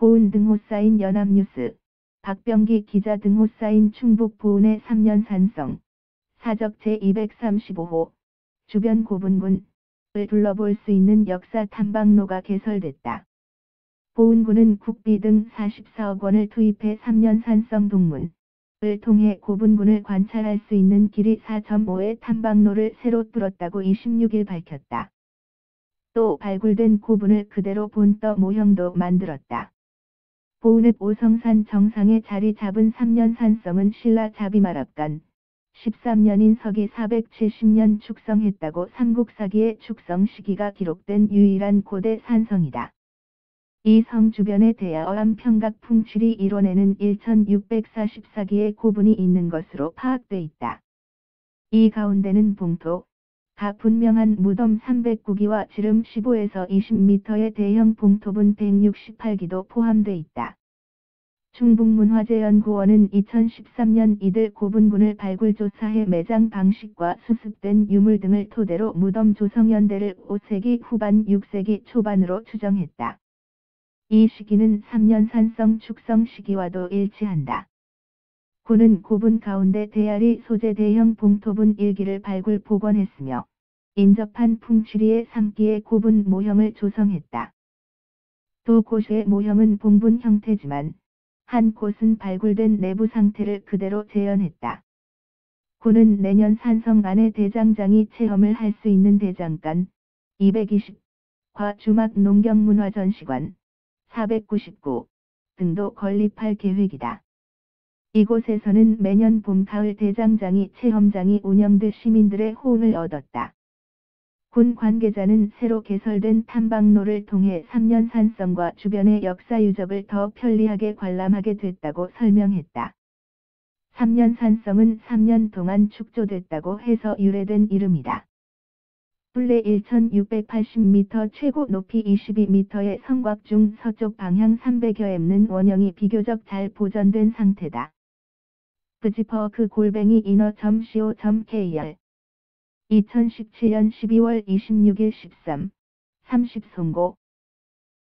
보은 등호 쌓인 연합뉴스, 박병기 기자 등호 쌓인 충북 보은의 3년 산성, 사적 제235호, 주변 고분군을 둘러볼 수 있는 역사 탐방로가 개설됐다. 보은군은 국비 등 44억 원을 투입해 3년 산성 동문, 을 통해 고분군을 관찰할 수 있는 길이 4.5의 탐방로를 새로 뚫었다고 26일 밝혔다. 또 발굴된 고분을 그대로 본떠 모형도 만들었다. 보은읍 오성산 정상에 자리 잡은 3년 산성은 신라 자비마랍간 13년인 서기 470년 축성했다고 삼국사기의 축성 시기가 기록된 유일한 고대 산성이다. 이 성 주변에 대야어암 평각 풍출이 이뤄내는 1644기의 고분이 있는 것으로 파악돼 있다. 이 가운데는 봉토, 가 분명한 무덤 309기와 지름 15에서 20m의 대형 봉토분 168기도 포함돼 있다. 충북문화재연구원은 2013년 이들 고분군을 발굴조사해 매장 방식과 수습된 유물 등을 토대로 무덤 조성 연대를 5세기 후반 6세기 초반으로 추정했다. 이 시기는 3년 산성 축성 시기와도 일치한다. 군은 고분 가운데 대야리 소재 대형 봉토분 1기를 발굴 복원했으며 인접한 풍추리의 3기의 고분 모형을 조성했다. 두 곳의 모형은 봉분 형태지만 한 곳은 발굴된 내부 상태를 그대로 재현했다. 군은 내년 산성 안에 대장장이 체험을 할 수 있는 대장간 220과 주막 농경문화전시관 499 등도 건립할 계획이다. 이곳에서는 매년 봄, 가을 대장장이 체험장이 운영돼 시민들의 호응을 얻었다. 군 관계자는 새로 개설된 탐방로를 통해 3년 산성과 주변의 역사 유적을 더 편리하게 관람하게 됐다고 설명했다. 3년 산성은 3년 동안 축조됐다고 해서 유래된 이름이다. 둘레 1680m 최고 높이 22m의 성곽 중 서쪽 방향 300여 엠는 원형이 비교적 잘 보존된 상태다. 브지퍼그 골뱅이 인어.co.kr 2017년 12월 26일 13, 30 송고